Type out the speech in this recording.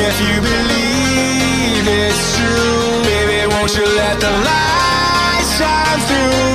If you believe it's true, baby, won't you let the light shine through?